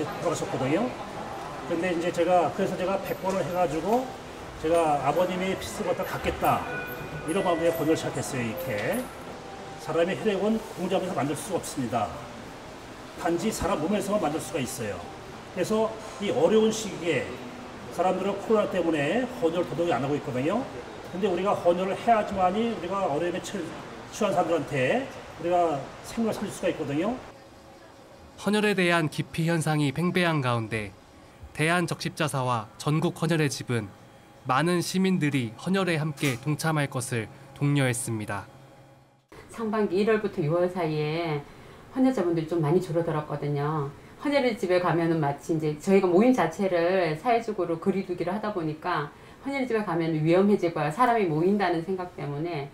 돌아가게 돌아가셨거든요. 근데 이제 제가 그래서 제가 100번을 해가지고 제가 아버님이 피스 갖다 갖겠다 이런 마음에 번을 시작했어요. 이렇게 사람의 혈액은 공장에서 만들 수가 없습니다. 단지 사람 몸에서만 만들 수가 있어요. 그래서 이 어려운 시기에 사람들은 코로나 때문에 헌혈 도덕이 안 하고 있거든요. 근데 우리가 헌혈을 해야지만이 우리가 어려움에 처- 처한 사람들한테 우리가 생명을 살릴 수가 있거든요. 헌혈에 대한 기피 현상이 팽배한 가운데 대한적십자사와 전국 헌혈의 집은 많은 시민들이 헌혈에 함께 동참할 것을 독려했습니다. 상반기 1월부터 6월 사이에 헌혈자분들이 좀 많이 줄어들었거든요. 헌혈의 집에 가면은 마치 이제 저희가 모임 자체를 사회적으로 거리두기를 하다 보니까 헌혈의 집에 가면 위험해지고 사람이 모인다는 생각 때문에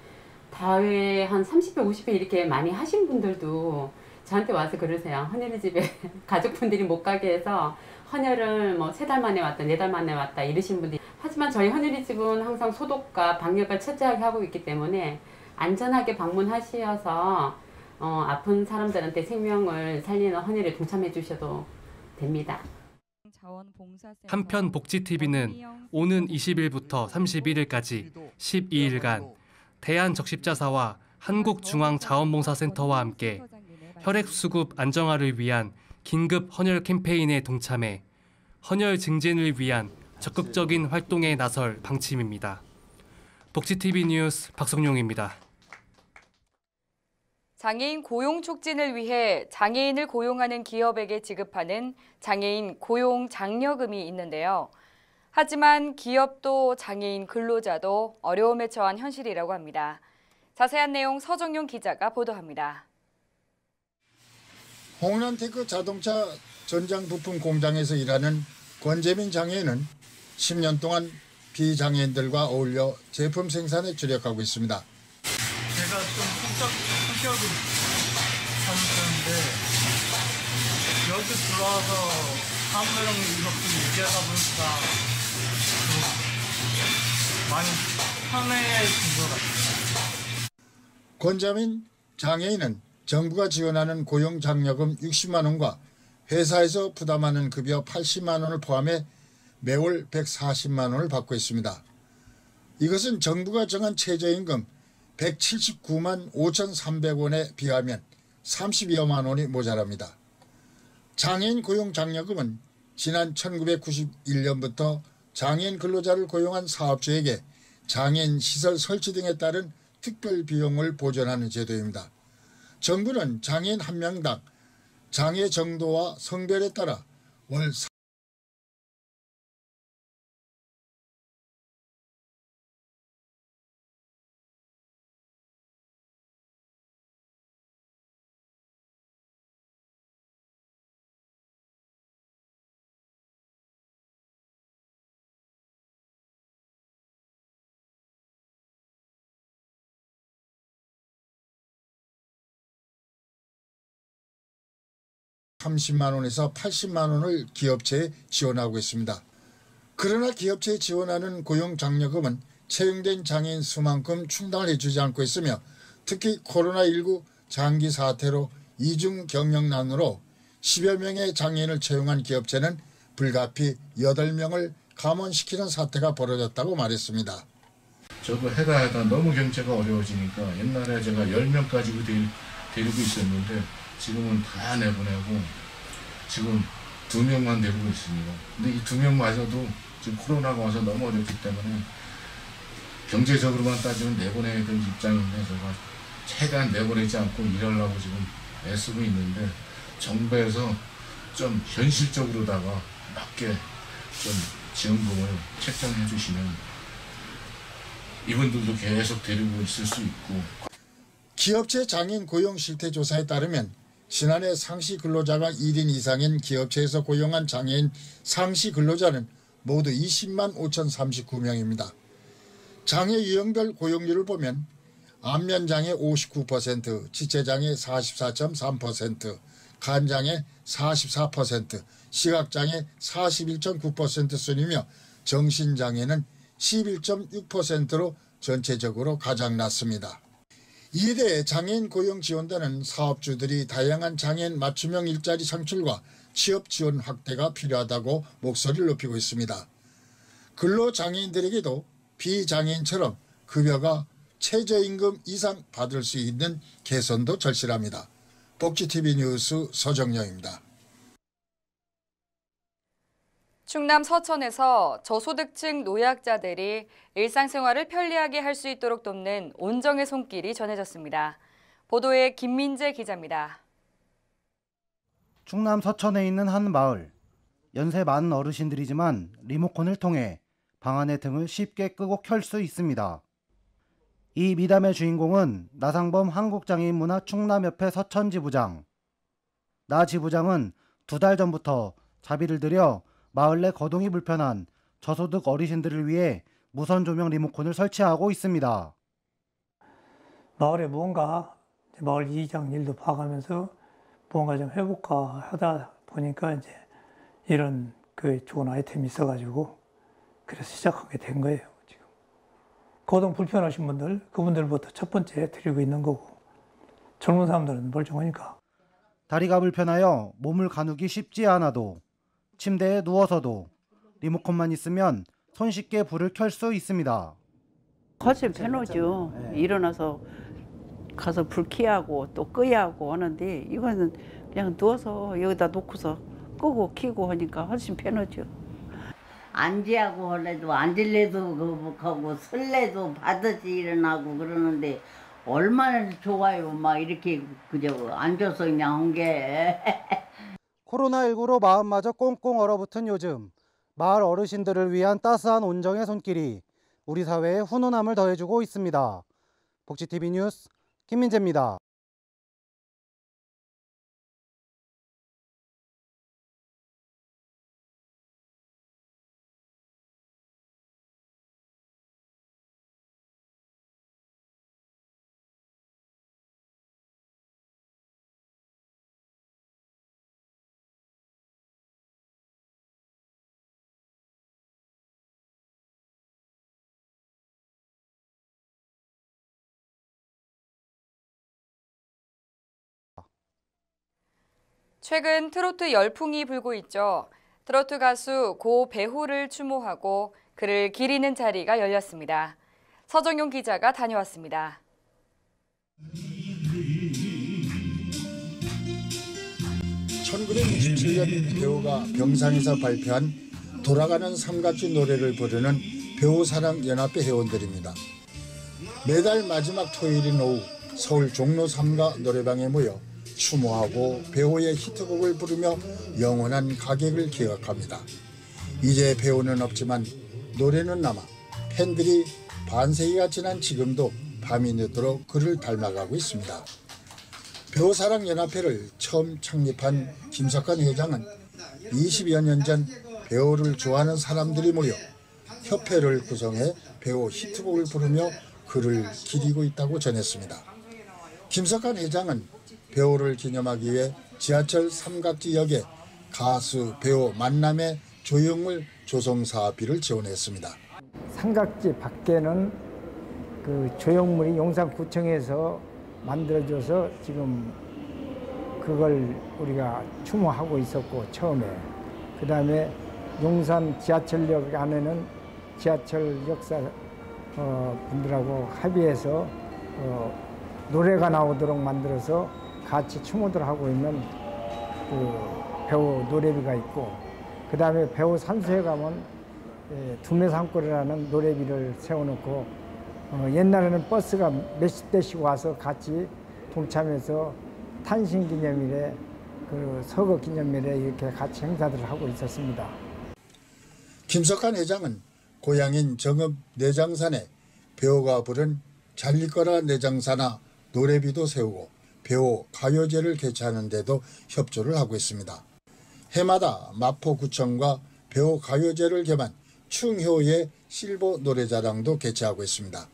다회 한 30회, 50회 이렇게 많이 하신 분들도 저한테 와서 그러세요. 헌혈의 집에 가족분들이 못 가게 해서 헌혈을 뭐 세 달 만에 왔다, 네 달 만에 왔다 이러신 분들이 하지만 저희 헌혈의 집은 항상 소독과 방역을 철저하게 하고 있기 때문에 안전하게 방문하셔서 어, 아픈 사람들한테 생명을 살리는 헌혈에 동참해 주셔도 됩니다. 한편 복지TV는 오는 20일부터 31일까지 12일간 대한적십자사와 한국중앙자원봉사센터와 함께 혈액 수급 안정화를 위한 긴급 헌혈 캠페인에 동참해 헌혈 증진을 위한 적극적인 활동에 나설 방침입니다. 복지TV 뉴스 박성용입니다. 장애인 고용 촉진을 위해 장애인을 고용하는 기업에게 지급하는 장애인 고용 장려금이 있는데요. 하지만 기업도 장애인 근로자도 어려움에 처한 현실이라고 합니다. 자세한 내용 서정용 기자가 보도합니다. 홍란테크 자동차 전장 부품 공장에서 일하는 권재민 장애인은 10년 동안 비장애인들과 어울려 제품 생산에 주력하고 있습니다. 제가 좀 성격, 성격이 잘못했는데 여기 들어와서 사람들이랑 이렇게 얘기하다 보니까 좀 많이 편해진 것 같아요. 권재민 장애인은 정부가 지원하는 고용 장려금 60만 원과 회사에서 부담하는 급여 80만 원을 포함해 매월 140만 원을 받고 있습니다. 이것은 정부가 정한 최저임금 179만 5,300원에 비하면 32여만 원이 모자랍니다. 장애인 고용 장려금은 지난 1991년부터 장애인 근로자를 고용한 사업주에게 장애인 시설 설치 등에 따른 특별 비용을 보전하는 제도입니다. 정부는 장애인 한 명당 장애 정도와 성별에 따라 월 (30만 원에서 80만 원을 기업체에 지원하고 있습니다. 그러나 기업체에 지원하는 고용 장려금은 채용된 장애인 수만큼 충당을 해주지 않고 있으며 특히 코로나19 장기 사태로 이중 경영난으로 10여 명의 장애인을 채용한 기업체는 불가피 8명을 감원시키는 사태가 벌어졌다고 말했습니다. 저거 해다 해다 너무 경제가 어려워지니까 옛날에 제가 10명 가지고 데, 데리고 있었는데 지금은 다 내보내고 지금 두 명만 데리고 있습니다. 근데 이 두 명마저도 지금 코로나가 와서 너무 어렵기 때문에 경제적으로만 따지면 내보내야 될 입장인데 제가 최대한 내보내지 않고 일하려고 지금 애쓰고 있는데 정부에서 좀 현실적으로다가 맞게 좀 지원금을 책정해 주시면 이분들도 계속 데리고 있을 수 있고 기업체 장애인 고용 실태 조사에 따르면 지난해 상시 근로자가 1인 이상인 기업체에서 고용한 장애인 상시 근로자는 모두 20만 5,039명입니다. 장애 유형별 고용률을 보면 안면장애 59%, 지체장애 44.3%, 간장애 44%, 시각장애 41.9% 순이며 정신장애는 11.6%로 전체적으로 가장 낮습니다. 이에 장애인 고용 지원단은 사업주들이 다양한 장애인 맞춤형 일자리 창출과 취업 지원 확대가 필요하다고 목소리를 높이고 있습니다. 근로장애인들에게도 비장애인처럼 급여가 최저임금 이상 받을 수 있는 개선도 절실합니다. 복지TV 뉴스 서정영입니다. 충남 서천에서 저소득층 노약자들이 일상생활을 편리하게 할 수 있도록 돕는 온정의 손길이 전해졌습니다. 보도에 김민재 기자입니다. 충남 서천에 있는 한 마을. 연세 많은 어르신들이지만 리모컨을 통해 방안의 등을 쉽게 끄고 켤 수 있습니다. 이 미담의 주인공은 나상범 한국장애인문화 충남협회 서천 지부장. 나 지부장은 두 달 전부터 자비를 들여 마을 내 거동이 불편한 저소득 어르신들을 위해 무선 조명 리모컨을 설치하고 있습니다. 마을에 무언가 마을 이장 일도 봐가면서 무언가 좀 해볼까 하다 보니까 이제 이런 그 좋은 아이템이 있어가지고 그래서 시작하게 된 거예요 지금 거동 불편하신 분들 그분들부터 첫 번째 드리고 있는 거고 젊은 사람들은 멀쩡하니까 다리가 불편하여 몸을 가누기 쉽지 않아도 침대에 누워서도 리모컨만 있으면 손쉽게 불을 켤 수 있습니다. 훨씬 편하죠. 일어나서 가서 불 켜하고 또 끄야 하고 하는데 이거는 그냥 누워서 여기다 놓고서 끄고 켜고 하니까 훨씬 편하죠. 안지하고 할래도 앉을래도 거북하고 설래도 바듯이 일어나고 그러는데 얼마나 좋아요. 막 이렇게 그저 앉아서 그냥 한 게. 코로나19로 마음마저 꽁꽁 얼어붙은 요즘 마을 어르신들을 위한 따스한 온정의 손길이 우리 사회에 훈훈함을 더해주고 있습니다. 복지TV 뉴스 김민재입니다. 최근 트로트 열풍이 불고 있죠. 트로트 가수 고 배호를 추모하고 그를 기리는 자리가 열렸습니다. 서정용 기자가 다녀왔습니다. (1967년) 배우가 병상에서 발표한 돌아가는 삼각지 노래를 부르는 배우사랑연합회 회원들입니다. 매달 마지막 토요일인 오후 서울 종로 삼가 노래방에 모여 추모하고 배우의 히트곡을 부르며 영원한 가객을 기억합니다. 이제 배우는 없지만 노래는 남아 팬들이 반세기가 지난 지금도 밤이 늦도록 그를 닮아가고 있습니다. 배우사랑연합회를 처음 창립한 김석환 회장은 20여 년 전 배우를 좋아하는 사람들이 모여 협회를 구성해 배우 히트곡을 부르며 그를 기리고 있다고 전했습니다. 김석환 회장은 배우를 기념하기 위해 지하철 삼각지역에 가수 배우 만남의 조형물 조성 사업비를 지원했습니다. 삼각지 밖에는 그 조형물이 용산구청에서 만들어줘서 지금 그걸 우리가 추모하고 있었고 처음에 그 다음에 용산 지하철역 안에는 지하철 역사 어, 분들하고 합의해서 어, 노래가 나오도록 만들어서 같이 추모들 하고 있는 그 배우 노래비가 있고 그 다음에 배우 산소에 가면 예, 두매산골이라는 노래비를 세워놓고 어, 옛날에는 버스가 몇십 대씩 와서 같이 동참해서 탄신기념일에 그 서거 기념일에 이렇게 같이 행사들을 하고 있었습니다. 김석환 회장은 고향인 정읍 내장산에 배우가 부른 잘릴 거라 내장산아 노래비도 세우고 배우 가요제를 개최하는 데도 협조를 하고 있습니다. 해마다 마포구청과 배우 가요제를 겸한 충효의 실버 노래자랑도 개최하고 있습니다.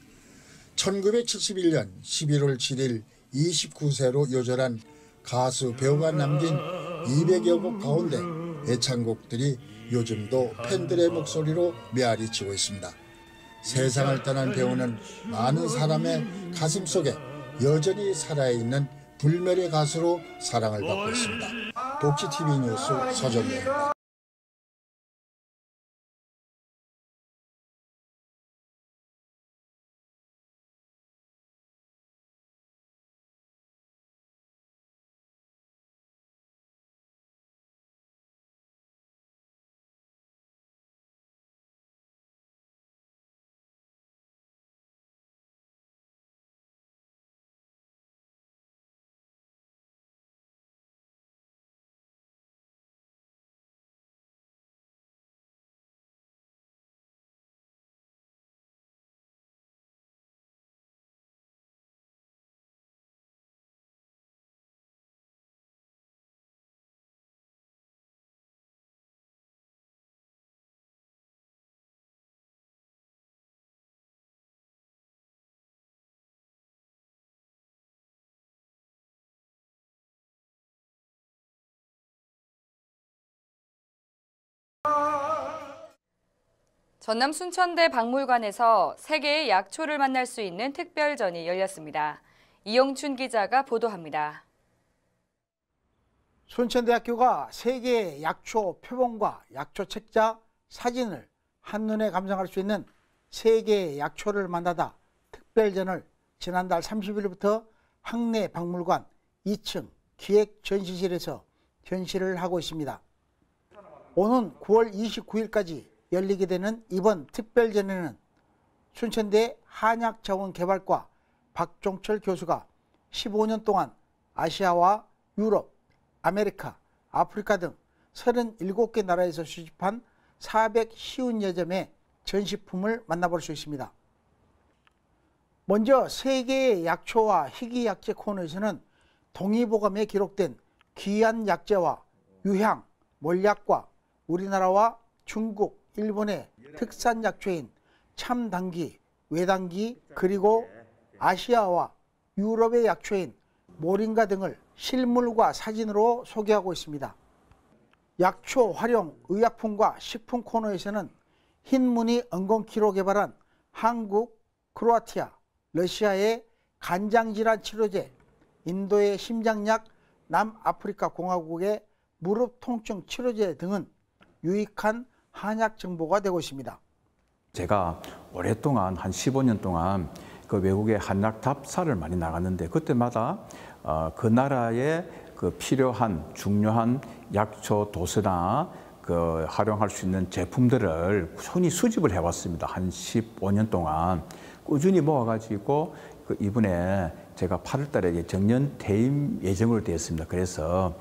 1971년 11월 7일 29세로 요절한 가수 배우가 남긴 200여 곡 가운데 애창곡들이 요즘도 팬들의 목소리로 메아리치고 있습니다. 세상을 떠난 배우는 많은 사람의 가슴 속에 여전히 살아있는 불멸의 가수로 사랑을 받고 있습니다. 복지TV 뉴스 서정입니다. 전남 순천대 박물관에서 세계의 약초를 만날 수 있는 특별전이 열렸습니다. 이영춘 기자가 보도합니다. 순천대학교가 세계의 약초 표본과 약초 책자, 사진을 한눈에 감상할 수 있는 세계의 약초를 만나다 특별전을 지난달 30일부터 학내 박물관 2층 기획 전시실에서 전시를 하고 있습니다. 오는 9월 29일까지 열리게 되는 이번 특별전에는 순천대 한약자원개발과 박종철 교수가 15년 동안 아시아와 유럽, 아메리카, 아프리카 등 37개 나라에서 수집한 410여 점의 전시품을 만나볼 수 있습니다. 먼저 세계의 약초와 희귀약재 코너에서는 동의보감에 기록된 귀한 약재와 유향, 몰약과 우리나라와 중국, 일본의 특산 약초인 참당귀, 외당귀 그리고 아시아와 유럽의 약초인 모링가 등을 실물과 사진으로 소개하고 있습니다. 약초 활용 의약품과 식품 코너에서는 흰무늬 엉겅키로 개발한 한국, 크로아티아, 러시아의 간장질환 치료제, 인도의 심장약, 남아프리카 공화국의 무릎 통증 치료제 등은 유익한 한약 정보가 되고 있습니다. 제가 오랫동안 한 15년 동안 그 외국의 한약 답사를 많이 나갔는데 그때마다 어, 그 나라의 그 필요한 중요한 약초 도수나 그 활용할 수 있는 제품들을 손이 수집을 해왔습니다. 한 15년 동안 꾸준히 모아가지고 그 이번에 제가 8월 달에 정년 퇴임 예정으로 되었습니다. 그래서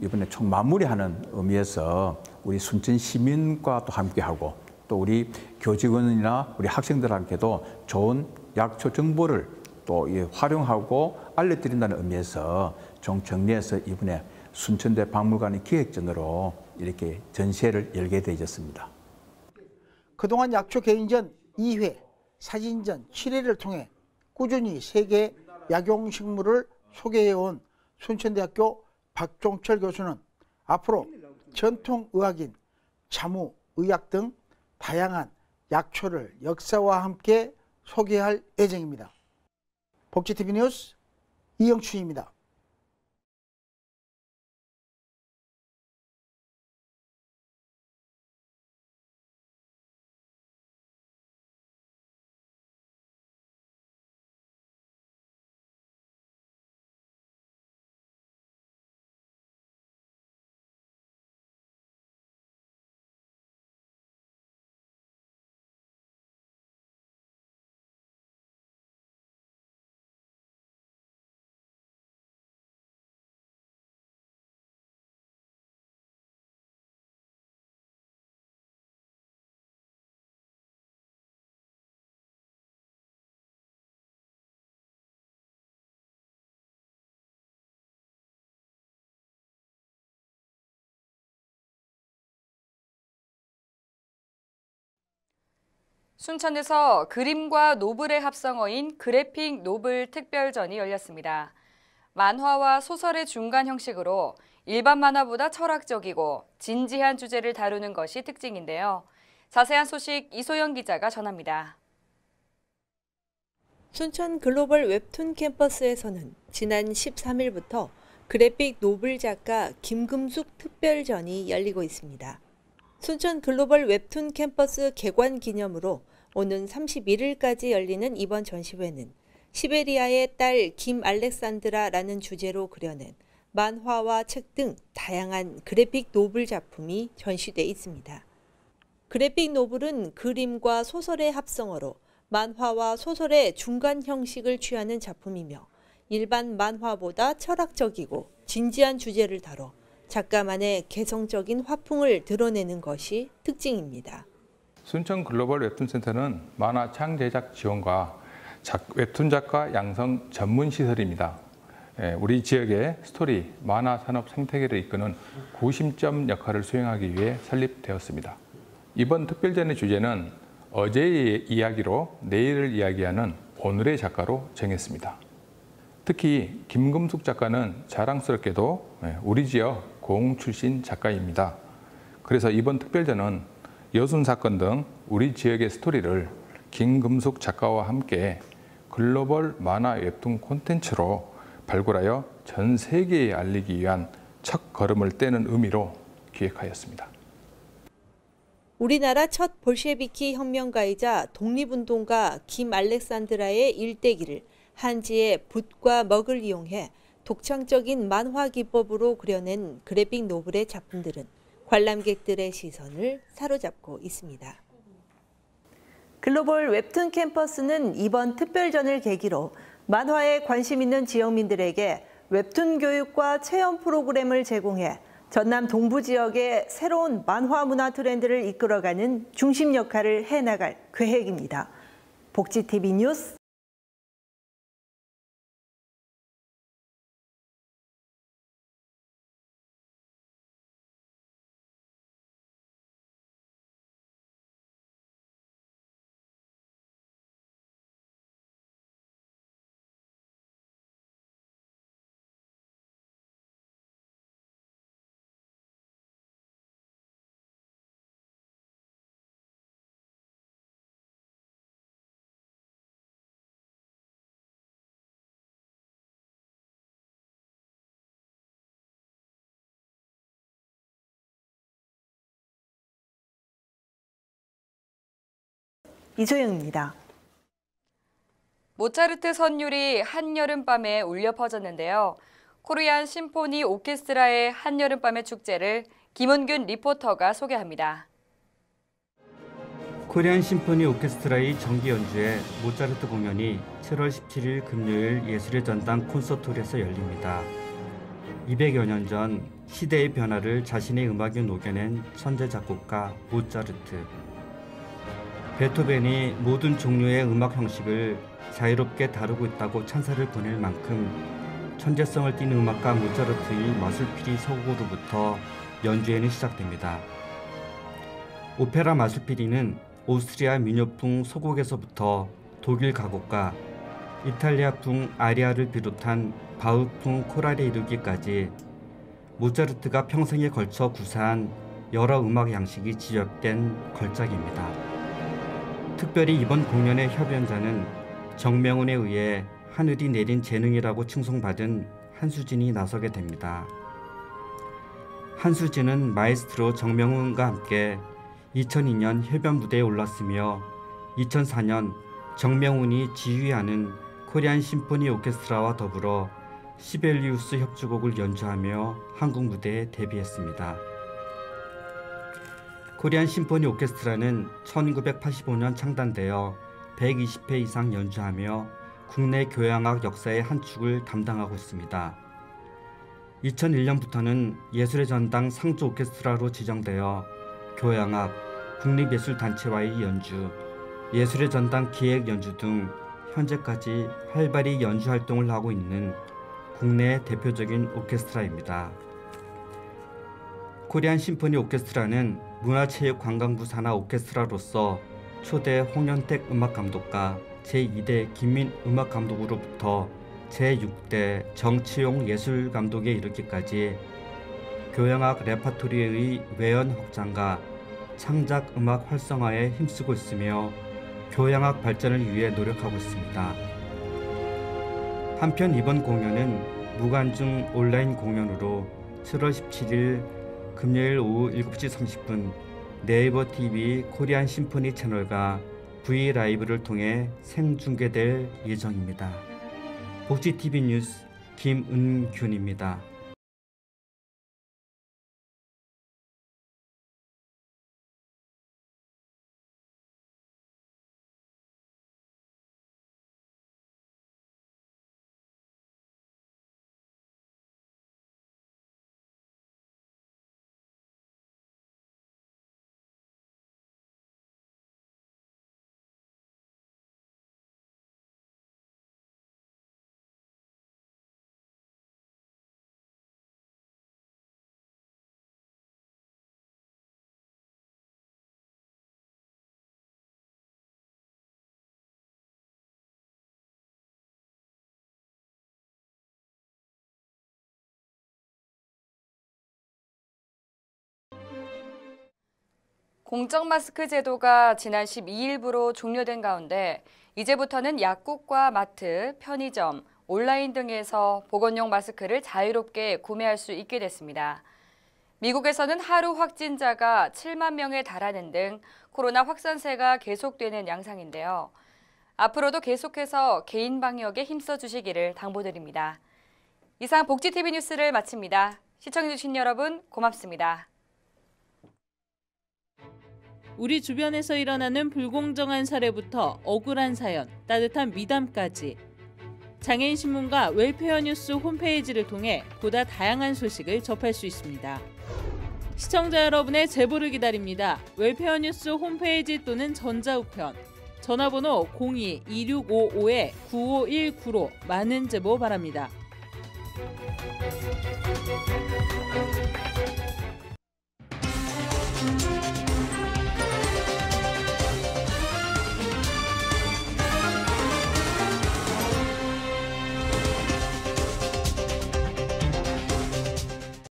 이번에 총 마무리하는 의미에서 우리 순천 시민과 또 함께하고 또 우리 교직원이나 우리 학생들한테도 좋은 약초 정보를 또 활용하고 알려드린다는 의미에서 좀 정리해서 이번에 순천대 박물관의 기획전으로 이렇게 전시회를 열게 되었습니다. 그동안 약초 개인전 2회, 사진전 7회를 통해 꾸준히 세계 약용식물을 소개해온 순천대학교 박종철 교수는 앞으로 전통 의학인 자무, 의학 등 다양한 약초를 역사와 함께 소개할 예정입니다. 복지TV 뉴스 이영춘입니다. 순천에서 그림과 노블의 합성어인 그래픽 노블 특별전이 열렸습니다. 만화와 소설의 중간 형식으로 일반 만화보다 철학적이고 진지한 주제를 다루는 것이 특징인데요. 자세한 소식 이소영 기자가 전합니다. 순천 글로벌 웹툰 캠퍼스에서는 지난 13일부터 그래픽 노블 작가 김금숙 특별전이 열리고 있습니다. 순천 글로벌 웹툰 캠퍼스 개관 기념으로 오는 31일까지 열리는 이번 전시회는 시베리아의 딸 김 알렉산드라라는 주제로 그려낸 만화와 책 등 다양한 그래픽 노블 작품이 전시돼 있습니다. 그래픽 노블은 그림과 소설의 합성어로 만화와 소설의 중간 형식을 취하는 작품이며 일반 만화보다 철학적이고 진지한 주제를 다뤄 작가만의 개성적인 화풍을 드러내는 것이 특징입니다. 순천 글로벌 웹툰센터는 만화 창 제작 지원과 작, 웹툰 작가 양성 전문 시설입니다. 예, 우리 지역의 스토리, 만화 산업 생태계를 이끄는 구심점 역할을 수행하기 위해 설립되었습니다. 이번 특별전의 주제는 어제의 이야기로 내일을 이야기하는 오늘의 작가로 정했습니다. 특히 김금숙 작가는 자랑스럽게도 예, 우리 지역 공 출신 작가입니다. 그래서 이번 특별전은 여순 사건 등 우리 지역의 스토리를 김금숙 작가와 함께 글로벌 만화 웹툰 콘텐츠로 발굴하여 전 세계에 알리기 위한 첫 걸음을 떼는 의미로 기획하였습니다. 우리나라 첫 볼셰비키 혁명가이자 독립운동가 김 알렉산드라의 일대기를 한지의 붓과 먹을 이용해 독창적인 만화 기법으로 그려낸 그래픽 노블의 작품들은 관람객들의 시선을 사로잡고 있습니다. 글로벌 웹툰 캠퍼스는 이번 특별전을 계기로 만화에 관심 있는 지역민들에게 웹툰 교육과 체험 프로그램을 제공해 전남 동부 지역의 새로운 만화 문화 트렌드를 이끌어가는 중심 역할을 해나갈 계획입니다. 복지TV 뉴스 이소영입니다. 모차르트 선율이 한여름밤에 울려 퍼졌는데요. 코리안 심포니 오케스트라의 한여름밤의 축제를 김은균 리포터가 소개합니다. 코리안 심포니 오케스트라의 정기 연주회 모차르트 공연이 7월 17일 금요일 예술의 전당 콘서트홀에서 열립니다. 200여 년 전 시대의 변화를 자신의 음악에 녹여낸 천재 작곡가 모차르트. 베토벤이 모든 종류의 음악 형식을 자유롭게 다루고 있다고 찬사를 보낼 만큼 천재성을 띠는 음악가 모차르트의 마술피리 서곡으로부터 연주회는 시작됩니다. 오페라 마술피리는 오스트리아 민요풍 소곡에서부터 독일 가곡과 이탈리아풍 아리아를 비롯한 바흐풍 코랄에 이르기까지 모차르트가 평생에 걸쳐 구사한 여러 음악 양식이 지적된 걸작입니다. 특별히 이번 공연의 협연자는 정명훈에 의해 하늘이 내린 재능이라고 칭송받은 한수진이 나서게 됩니다. 한수진은 마에스트로 정명훈과 함께 2002년 협연 무대에 올랐으며 2004년 정명훈이 지휘하는 코리안 심포니 오케스트라와 더불어 시벨리우스 협주곡을 연주하며 한국 무대에 데뷔했습니다. 코리안 심포니 오케스트라는 1985년 창단되어 120회 이상 연주하며 국내 교향악 역사의 한 축을 담당하고 있습니다. 2001년부터는 예술의 전당 상주 오케스트라로 지정되어 교향악, 국립예술단체와의 연주, 예술의 전당 기획 연주 등 현재까지 활발히 연주 활동을 하고 있는 국내 대표적인 오케스트라입니다. 코리안 심포니 오케스트라는 문화체육관광부 산하 오케스트라로서 초대 홍현택 음악감독과 제2대 김민 음악감독으로부터 제6대 정치용 예술감독에 이르기까지 교향악 레파토리의 외연 확장과 창작 음악 활성화에 힘쓰고 있으며 교향악 발전을 위해 노력하고 있습니다. 한편 이번 공연은 무관중 온라인 공연으로 7월 17일 금요일 오후 7시 30분 네이버 TV 코리안 심포니 채널과 V 라이브를 통해 생중계될 예정입니다. 복지 TV 뉴스 김은균입니다. 공적 마스크 제도가 지난 12일부로 종료된 가운데 이제부터는 약국과 마트, 편의점, 온라인 등에서 보건용 마스크를 자유롭게 구매할 수 있게 됐습니다. 미국에서는 하루 확진자가 7만 명에 달하는 등 코로나 확산세가 계속되는 양상인데요. 앞으로도 계속해서 개인 방역에 힘써 주시기를 당부드립니다. 이상 복지TV 뉴스를 마칩니다. 시청해주신 여러분 고맙습니다. 우리 주변에서 일어나는 불공정한 사례부터 억울한 사연, 따뜻한 미담까지 장애인 신문과 웰페어 뉴스 홈페이지를 통해 보다 다양한 소식을 접할 수 있습니다. 시청자 여러분의 제보를 기다립니다. 웰페어 뉴스 홈페이지 또는 전자우편, 전화번호 02-2655-9519로 많은 제보 바랍니다.